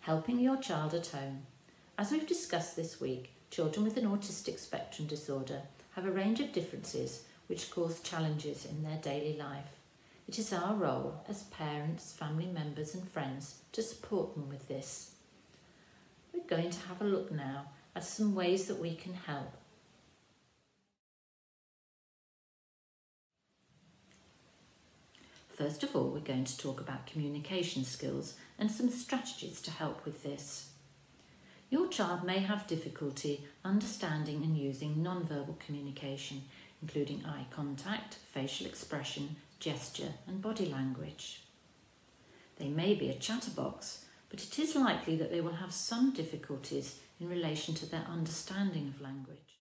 helping your child at home. As we've discussed this week, children with an autistic spectrum disorder have a range of differences which cause challenges in their daily life. It is our role as parents, family members, and friends to support them with this. We're going to have a look now at some ways that we can help. First of all, we're going to talk about communication skills and some strategies to help with this. Your child may have difficulty understanding and using non-verbal communication, including eye contact, facial expression, gesture and body language. They may be a chatterbox, but it is likely that they will have some difficulties in relation to their understanding of language.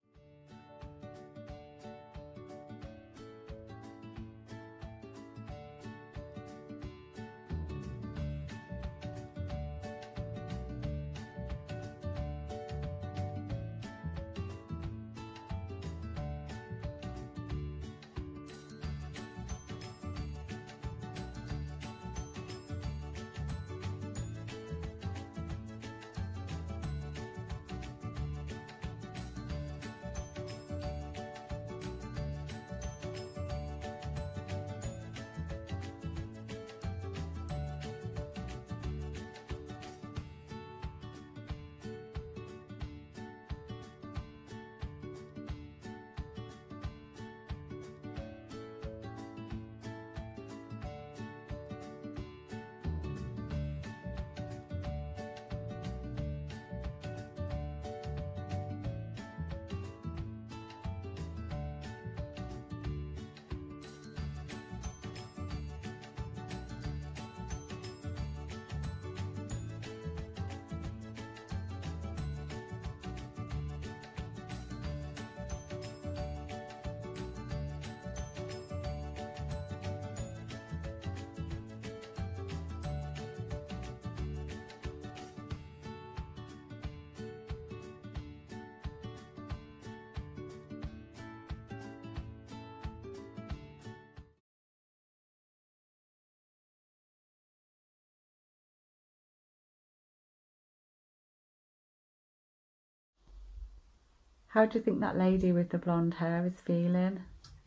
How do you think that lady with the blonde hair is feeling?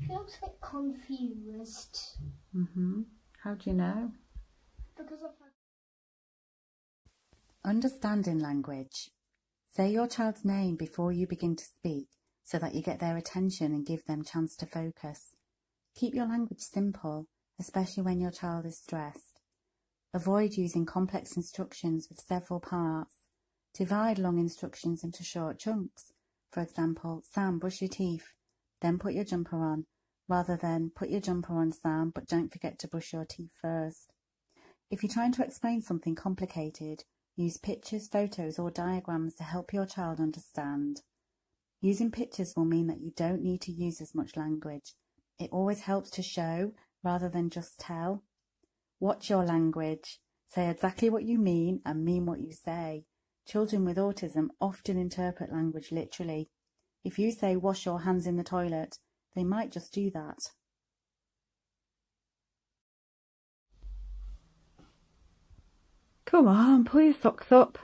Feels a bit confused. hmm How do you know? Because of Understanding language. Say your child's name before you begin to speak so that you get their attention and give them chance to focus. Keep your language simple, especially when your child is stressed. Avoid using complex instructions with several parts. Divide long instructions into short chunks for example, Sam, brush your teeth, then put your jumper on, rather than put your jumper on, Sam, but don't forget to brush your teeth first. If you're trying to explain something complicated, use pictures, photos, or diagrams to help your child understand. Using pictures will mean that you don't need to use as much language. It always helps to show rather than just tell. Watch your language. Say exactly what you mean and mean what you say. Children with autism often interpret language literally. If you say wash your hands in the toilet, they might just do that. Come on, pull your socks up.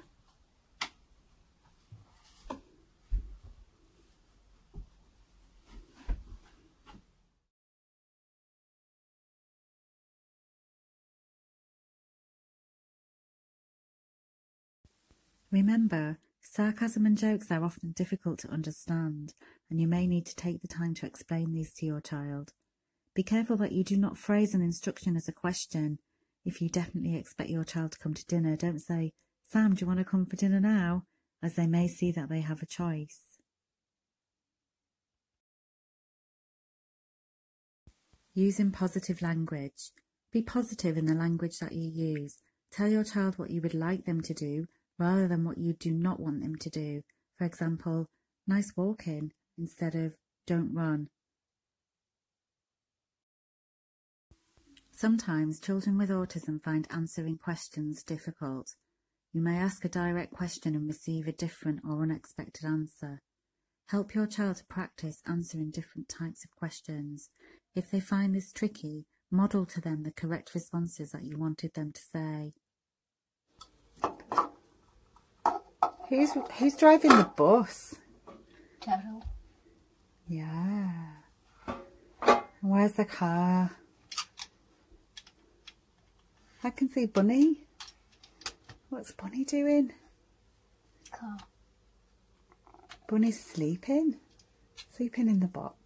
Remember, sarcasm and jokes are often difficult to understand, and you may need to take the time to explain these to your child. Be careful that you do not phrase an instruction as a question. If you definitely expect your child to come to dinner, don't say, Sam, do you want to come for dinner now? as they may see that they have a choice. Using positive language. Be positive in the language that you use. Tell your child what you would like them to do rather than what you do not want them to do. For example, nice walking instead of don't run. Sometimes children with autism find answering questions difficult. You may ask a direct question and receive a different or unexpected answer. Help your child to practice answering different types of questions. If they find this tricky, model to them the correct responses that you wanted them to say. Who's who's driving the bus? Turtle. Yeah. Where's the car? I can see Bunny. What's Bunny doing? Car. Bunny's sleeping. Sleeping in the box.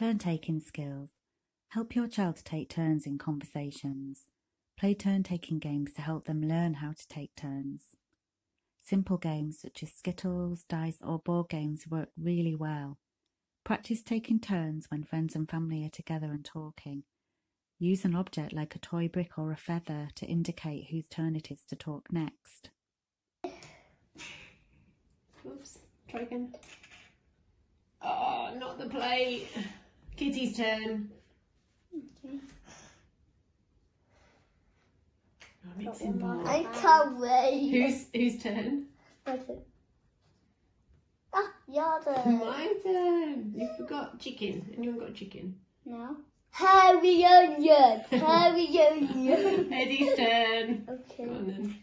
Turn taking skills. Help your child to take turns in conversations. Play turn taking games to help them learn how to take turns. Simple games such as skittles, dice, or board games work really well. Practice taking turns when friends and family are together and talking. Use an object like a toy brick or a feather to indicate whose turn it is to talk next. Oops, try again. Oh, not the plate. Kitty's turn. Okay. Oh, mixing bowl. I can't wait. Who's, whose turn? My turn. Ah, your turn. My turn. You forgot chicken, and you haven't got chicken. No. Harry Onion. Harry Onion. Eddie's turn. Okay. Go on then.